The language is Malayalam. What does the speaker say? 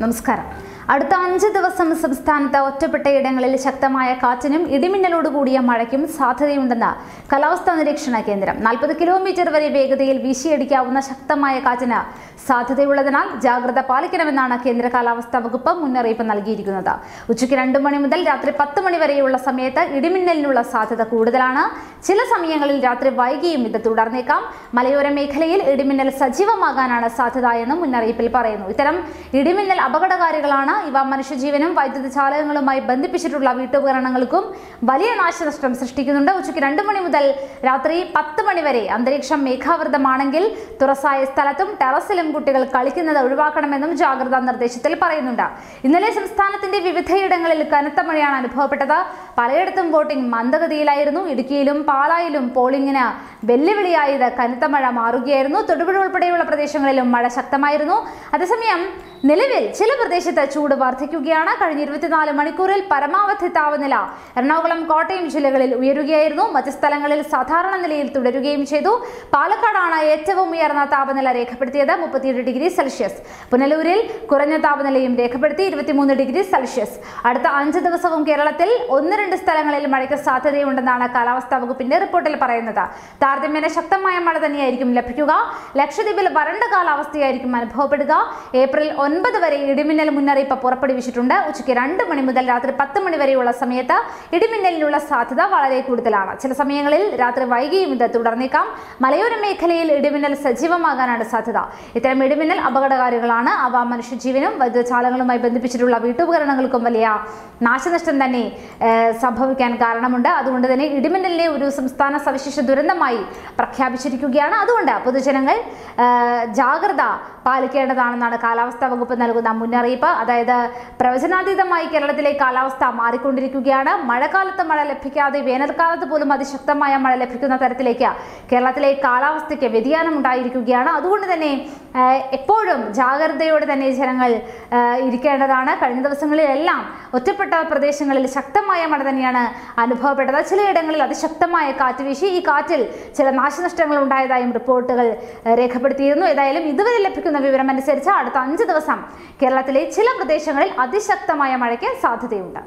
ನಮಸ್ಕಾರ അടുത്ത അഞ്ച് ദിവസം സംസ്ഥാനത്ത് ഒറ്റപ്പെട്ട ഇടങ്ങളിൽ ശക്തമായ കാറ്റിനും ഇടിമിന്നലോട് കൂടിയ മഴയ്ക്കും സാധ്യതയുണ്ടെന്ന് കാലാവസ്ഥാ നിരീക്ഷണ കേന്ദ്രം. നാൽപ്പത് കിലോമീറ്റർ വരെ വേഗതയിൽ വീശിയടിക്കാവുന്ന ശക്തമായ കാറ്റിന് സാധ്യതയുള്ളതിനാൽ ജാഗ്രത പാലിക്കണമെന്നാണ് കേന്ദ്ര കാലാവസ്ഥാ വകുപ്പ് മുന്നറിയിപ്പ് നൽകിയിരിക്കുന്നത്. ഉച്ചയ്ക്ക് രണ്ട് മണി മുതൽ രാത്രി പത്ത് മണി വരെയുള്ള സമയത്ത് ഇടിമിന്നലിനുള്ള സാധ്യത കൂടുതലാണ്. ചില സമയങ്ങളിൽ രാത്രി വൈകിയും ഇത് തുടർന്നേക്കാം. മലയോര മേഖലയിൽ ഇടിമിന്നൽ സജീവമാകാനാണ് സാധ്യത എന്നും മുന്നറിയിപ്പിൽ പറയുന്നു. ഇത്തരം ഇടിമിന്നൽ അപകടകാരികളാണ് ഇവ മനുഷ്യജീവനും വൈദ്യുത ചാലകങ്ങളുമായി ബന്ധിപ്പിച്ചിട്ടുള്ള വീട്ടുപകരണങ്ങൾക്കും വലിയ നാശനഷ്ടം സൃഷ്ടിക്കുന്നുണ്ട്. ഉച്ചയ്ക്ക് രണ്ട് മണി മുതൽ രാത്രി പത്ത് മണി വരെ അന്തരീക്ഷം മേഘാവൃതമാണെങ്കിൽ തുറസായ സ്ഥലത്തും ടെറസിലും കുട്ടികൾ കളിക്കുന്നത് ഒഴിവാക്കണമെന്നും ജാഗ്രതാ നിർദ്ദേശത്തിൽ പറയുന്നുണ്ട്. ഇന്നലെ സംസ്ഥാനത്തിന്റെ വിവിധയിടങ്ങളിൽ കനത്ത മഴയാണ് അനുഭവപ്പെട്ടത്. പലയിടത്തും വോട്ടിംഗ് മന്ദഗതിയിലായിരുന്നു. ഇടുക്കിയിലും പാലായിലും പോളിംഗിന് വെല്ലുവിളിയായത് കനത്ത മഴ മാറുകയായിരുന്നു. തൊടുപുഴ ഉൾപ്പെടെയുള്ള പ്രദേശങ്ങളിലും മഴ ശക്തമായിരുന്നു. അതേസമയം നിലവിൽ ചില പ്രദേശത്ത് ചൂട് വർദ്ധിക്കുകയാണ്. കഴിഞ്ഞ ഇരുപത്തിനാല് മണിക്കൂറിൽ പരമാവധി താപനില എറണാകുളം കോട്ടയം ജില്ലകളിൽ ഉയരുകയായിരുന്നു. മറ്റ് സ്ഥലങ്ങളിൽ സാധാരണ നിലയിൽ തുടരുകയും ചെയ്തു. പാലക്കാടാണ് ഏറ്റവും ഉയർന്ന താപനില രേഖപ്പെടുത്തിയത് മുപ്പത്തിയേഴ് ഡിഗ്രി സെൽഷ്യസ്. പുനലൂരിൽ കുറഞ്ഞ താപനിലയും രേഖപ്പെടുത്തി ഇരുപത്തിമൂന്ന് ഡിഗ്രി സെൽഷ്യസ്. അടുത്ത അഞ്ച് ദിവസവും കേരളത്തിൽ ഒന്ന് രണ്ട് സ്ഥലങ്ങളിൽ മഴയ്ക്ക് സാധ്യതയുണ്ടെന്നാണ് കാലാവസ്ഥാ വകുപ്പിന്റെ റിപ്പോർട്ടിൽ പറയുന്നത്. താരതമ്യേന ശക്തമായ മഴ തന്നെയായിരിക്കും ലഭിക്കുക. ലക്ഷദ്വീപിൽ വരണ്ട കാലാവസ്ഥയായിരിക്കും അനുഭവപ്പെടുക. ഏപ്രിൽ ഒൻപത് വരെ ഇടിമിന്നൽ മുന്നറിയിപ്പ് പുറപ്പെടുവിച്ചിട്ടുണ്ട്. ഉച്ചയ്ക്ക് രണ്ട് മണി മുതൽ രാത്രി പത്ത് മണി വരെയുള്ള സമയത്ത് ഇടിമിന്നലിനുള്ള സാധ്യത വളരെ കൂടുതലാണ്. ചില സമയങ്ങളിൽ രാത്രി വൈകിയും ഇത് തുടർന്നേക്കാം. മലയോര മേഖലയിൽ ഇടിമിന്നൽ സജീവമാകാനാണ് സാധ്യത. ഇത്തരം ഇടിമിന്നൽ അപകടകാരികളാണ് അവ മനുഷ്യജീവനും വൈദ്യുതചാലങ്ങളുമായി ബന്ധിപ്പിച്ചിട്ടുള്ള വീട്ടുപകരണങ്ങൾക്കും വലിയ നാശനഷ്ടം തന്നെ സംഭവിക്കാൻ കാരണമുണ്ട്. അതുകൊണ്ട് തന്നെ ഇടിമിന്നലിനെ ഒരു സംസ്ഥാന സവിശേഷ ദുരന്തമായി പ്രഖ്യാപിച്ചിരിക്കുകയാണ്. അതുകൊണ്ട് പൊതുജനങ്ങൾ ജാഗ്രത പാലിക്കേണ്ടതാണെന്നാണ് കാലാവസ്ഥാ വകുപ്പ് നൽകുന്ന മുന്നറിയിപ്പ്. അതായത് പ്രവചനാതീതമായി കേരളത്തിലെ കാലാവസ്ഥ മാറിക്കൊണ്ടിരിക്കുകയാണ്. മഴക്കാലത്ത് മഴ ലഭിക്കാതെ വേനൽക്കാലത്ത് പോലും അതിശക്തമായ മഴ ലഭിക്കുന്ന തരത്തിലേക്ക് കേരളത്തിലെ കാലാവസ്ഥയ്ക്ക് വ്യതിയാനം ഉണ്ടായിരിക്കുകയാണ്. അതുകൊണ്ട് തന്നെ എപ്പോഴും ജാഗ്രതയോടെ തന്നെ ജനങ്ങൾ ഇരിക്കേണ്ടതാണ്. കഴിഞ്ഞ ദിവസങ്ങളിലെല്ലാം ഒറ്റപ്പെട്ട പ്രദേശങ്ങളിൽ ശക്തമായ മഴ തന്നെയാണ് അനുഭവപ്പെട്ടത്. ചിലയിടങ്ങളിൽ അതിശക്തമായ കാറ്റ് വീശി ഈ കാറ്റിൽ ചില നാശനഷ്ടങ്ങൾ ഉണ്ടായതായും റിപ്പോർട്ടുകൾ രേഖപ്പെടുത്തിയിരുന്നു. ഏതായാലും ഇതുവരെ ലഭിക്കുന്ന വിവരം അനുസരിച്ച് അടുത്ത അഞ്ച് ദിവസം കേരളത്തിലെ ചില പ്രദേശങ്ങളിൽ അതിശക്തമായ മഴയ്ക്ക് സാധ്യതയുണ്ട്.